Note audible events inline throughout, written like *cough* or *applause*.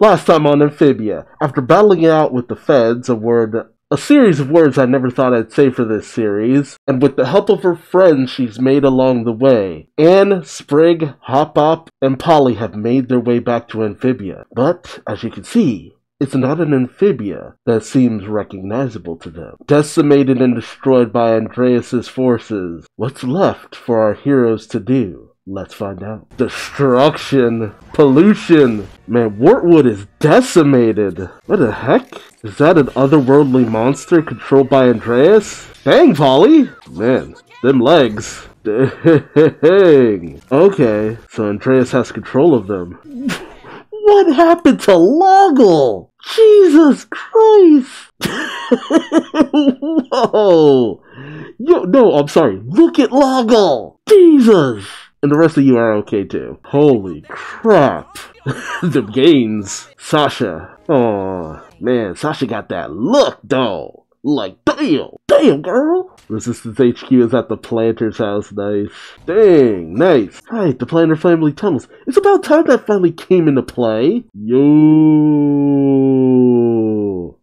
Last time on Amphibia, after battling out with the feds, a word a series of words I never thought I'd say for this series, and with the help of her friends she's made along the way, Anne, Sprig, Hop Pop, and Polly have made their way back to Amphibia. But, as you can see, it's not an amphibia that seems recognizable to them. Decimated and destroyed by Andrias's forces, what's left for our heroes to do? Let's find out. Destruction. Pollution. Man, Wartwood is decimated. What the heck? Is that an otherworldly monster controlled by Andrias? Dang, Polly! Man, them legs. *laughs* Dang. Okay, so Andrias has control of them. *laughs* What happened to Loggle? Jesus Christ! *laughs* Whoa! Yo, no, I'm sorry. Look at Loggle! Jesus! And the rest of you are okay too. Holy crap. *laughs* the gains. Sasha. Oh, man, Sasha got that look though. Like, damn, damn, girl. Resistance HQ is at the Plantar's house. Nice. Dang, nice. Right, the planter family tunnels. It's about time that finally came into play. Yo.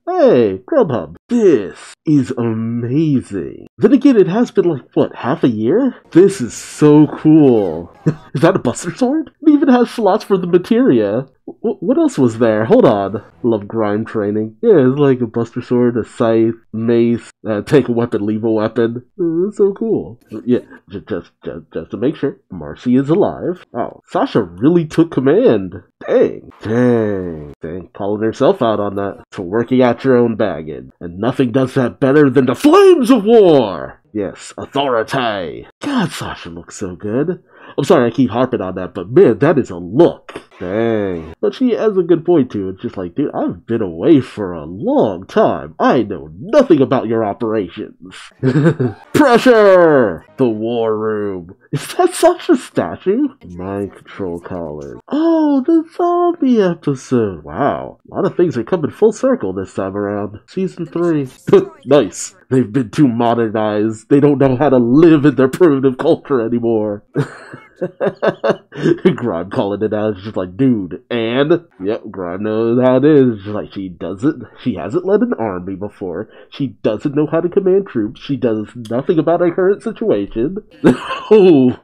Hey, Grubhub. This is amazing. Then again, it has been like, what, half a year? This is so cool. *laughs* is that a Buster Sword? It even has slots for the materia. W- what else was there? Hold on. Love grime training. Yeah, it's like a Buster Sword, a scythe, mace, uh, take a weapon, leave a weapon. Uh, it's so cool. Yeah, just, just, just, just to make sure, Marcy is alive. Oh, Sasha really took command. Dang. Dang. Dang. Calling herself out on that. For working out your own baggage. And nothing does that better than the flames of war! Yes, authority. God, Sasha looks so good. I'm sorry I keep harping on that, but man, that is a look. Dang. But she has a good point too. It's just like, dude, I've been away for a long time. I know nothing about your operations. *laughs* Pressure! The war room. Is that Sasha's statue? Mind control collar. Oh, the zombie episode. Wow. A lot of things are coming full circle this time around. Season 3. *laughs* nice. They've been too modernized. They don't know how to live in their primitive culture anymore. *laughs* *laughs* Grime calling it out. It's just like, dude, and yep, Grime knows how it is. Just like she doesn't, she hasn't led an army before. She doesn't know how to command troops. She does nothing about her current situation. *laughs* oh.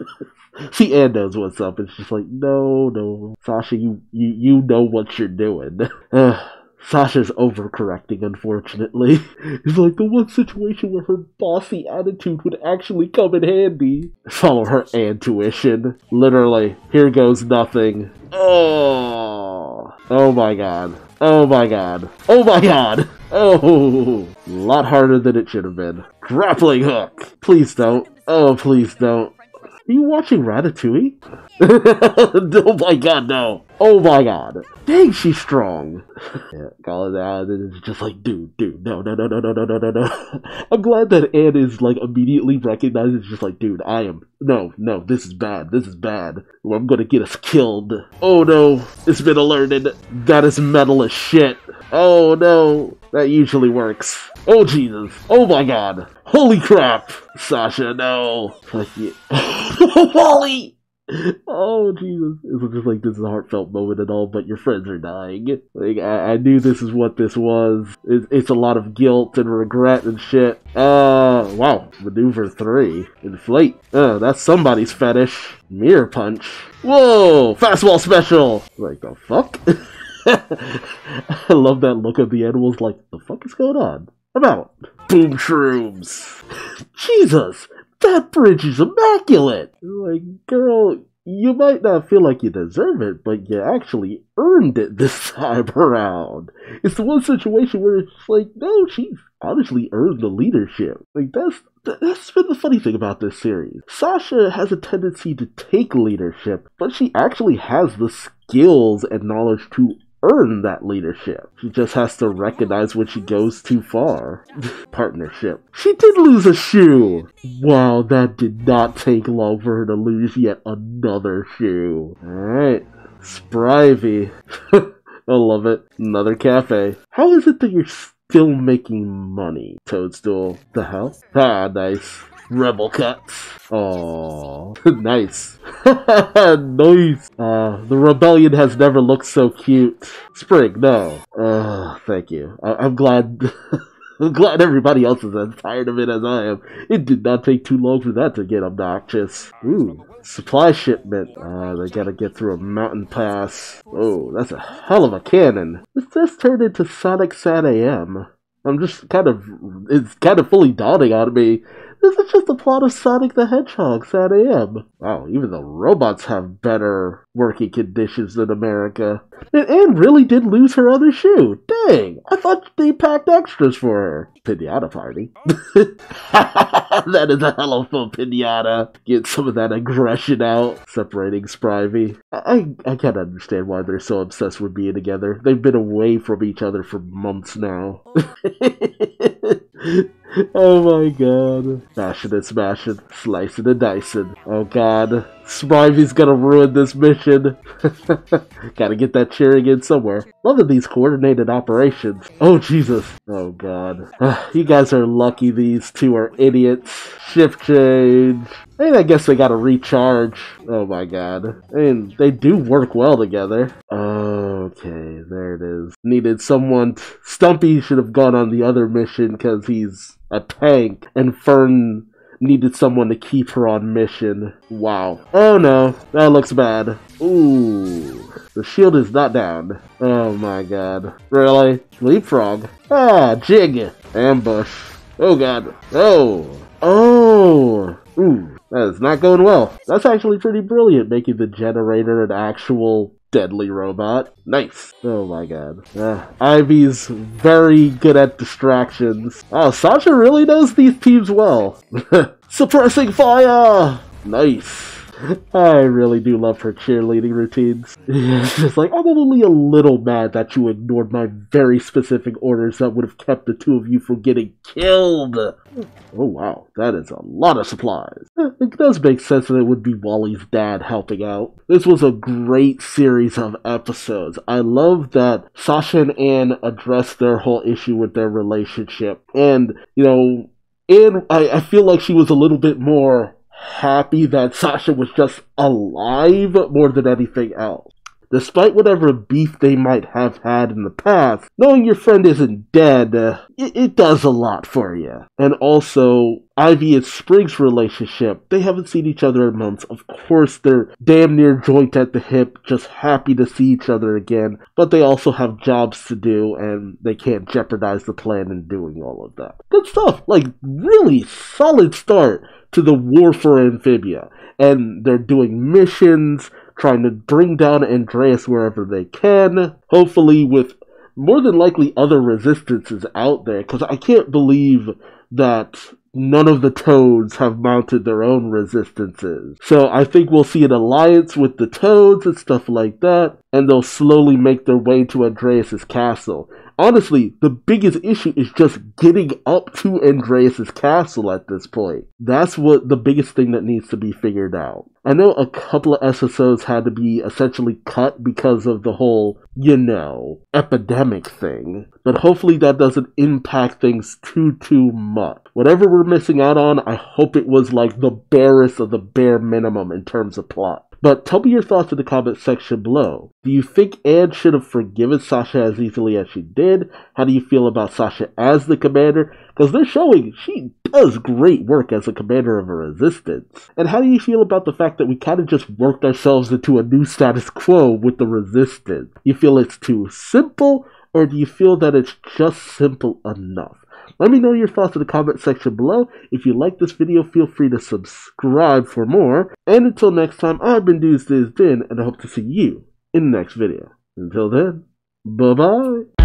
*laughs* See, Anne knows what's up. It's just like, no, no, Sasha, you, you, you know what you're doing. *sighs* *sighs* *sighs* Sasha's overcorrecting, unfortunately. *laughs* It's like the one situation where her bossy attitude would actually come in handy. Follow her intuition. Literally, here goes nothing. Oh, oh my god. Oh my god. Oh my god. *laughs* Oh, a lot harder than it should have been. Grappling hook. Please don't. Oh, please don't. Are you watching Ratatouille? *laughs* oh my god, no. Oh my god. Dang, she's strong. yeah, call it out, and it's just like, dude, dude, no, no, no, no, no, no, no, no, no. I'm glad that Anne is like immediately recognized. It's just like, dude, I am, no, no, this is bad. This is bad. I'm gonna get us killed. Oh no, it's been alerted. That is metal as shit. Oh no, that usually works. Oh Jesus. Oh my god. Holy crap. Sasha, no. Fuck you. *laughs* Wally! Oh Jesus! It's just like this is a heartfelt moment and all, but your friends are dying. Like I, I knew this is what this was. It, it's a lot of guilt and regret and shit. Uh, wow. Maneuver three. Inflate. Uh, that's somebody's fetish. Mirror punch. Whoa! Fastball special. Like the fuck? *laughs* *laughs* I love that look of the animals. Like the fuck is going on? I'm out. Boom shrooms. *laughs* Jesus, that bridge is immaculate. Like, girl, you might not feel like you deserve it, but you actually earned it this *laughs* time around. It's the one situation where it's like, no, she's honestly earned the leadership. Like, that's that's been the funny thing about this series. Sasha has a tendency to take leadership, but she actually has the skills and knowledge to earn that leadership. She just has to recognize when she goes too far. *laughs* Partnership. She did lose a shoe! Wow, that did not take long for her to lose yet another shoe. Alright. Sprivy. *laughs* I love it. Another cafe. How is it that you're still making money, Toadstool? The hell? Ah, nice. Rebel cuts. Oh, *laughs* nice. *laughs* nice. Uh, the rebellion has never looked so cute. Sprig, no. Uh, thank you. I- I'm glad. *laughs* I'm glad everybody else is as tired of it as I am. It did not take too long for that to get obnoxious. Ooh, supply shipment. Uh, they gotta get through a mountain pass. Oh, that's a hell of a cannon. This just turned into Sonic Sat AM. I'm just kind of, it's kind of fully dawning on me. This is just a plot of Sonic the Hedgehog Sat AM. Wow, even the robots have better working conditions than America. And Anne really did lose her other shoe. Dang, I thought they packed extras for her. Pinata party. *laughs* *laughs* that is a hell of a pinata. Get some of that aggression out, separating Sprivy. I, I can't understand why they're so obsessed with being together. They've been away from each other for months now. *laughs* oh my god. Smashing and smashing, slicing and dicing. Oh god. Sprivy's gonna ruin this mission. *laughs* Gotta get that cheering in somewhere. Loving these coordinated operations. Oh Jesus. Oh god. *sighs* you guys are lucky these two are idiots. Shift change. And I guess they gotta recharge. Oh my god. And they do work well together. Okay, there it is. Needed someone. Stumpy should have gone on the other mission because he's a tank. And Fern needed someone to keep her on mission. Wow. Oh no, that looks bad. Ooh. The shield is not down. Oh my god. Really? Leapfrog? Ah, jig! Ambush. Oh god. Oh. Oh. Ooh. That is not going well. That's actually pretty brilliant, making the generator an actual deadly robot. Nice. Oh my god. Uh, Ivy's very good at distractions. Oh, Sasha really knows these teams well. *laughs* Suppressing fire! Nice. I really do love her cheerleading routines. It's *laughs* just like, I'm only a little mad that you ignored my very specific orders that would have kept the two of you from getting killed. Oh wow, that is a lot of supplies. *laughs* It does make sense that it would be Wally's dad helping out. This was a great series of episodes. I love that Sasha and Anne addressed their whole issue with their relationship. And, you know, Anne, I, I feel like she was a little bit more happy that Sasha was just alive more than anything else. Despite whatever beef they might have had in the past, knowing your friend isn't dead, uh, it, it does a lot for you. And also, Ivy and Sprig's relationship, they haven't seen each other in months. Of course, they're damn near joint at the hip, just happy to see each other again, but they also have jobs to do and they can't jeopardize the plan in doing all of that. Good stuff. Like, really solid start to the war for Amphibia. And they're doing missions, trying to bring down Andrias wherever they can, hopefully with more than likely other resistances out there, because I can't believe that none of the toads have mounted their own resistances. So I think we'll see an alliance with the toads and stuff like that, and they'll slowly make their way to Andrias's castle. Honestly, the biggest issue is just getting up to Andrias's castle at this point. That's what the biggest thing that needs to be figured out. I know a couple of episodes had to be essentially cut because of the whole, you know, epidemic thing. But hopefully that doesn't impact things too, too much. Whatever we're missing out on, I hope it was like the barest of the bare minimum in terms of plot. But tell me your thoughts in the comment section below. Do you think Anne should have forgiven Sasha as easily as she did? How do you feel about Sasha as the commander? Because they're showing she does great work as a commander of a resistance. And how do you feel about the fact that we kind of just worked ourselves into a new status quo with the resistance? You feel it's too simple, or do you feel that it's just simple enough? Let me know your thoughts in the comment section below. If you like this video, feel free to subscribe for more. And until next time, I've been Diz Din, and I hope to see you in the next video. Until then, bye bye.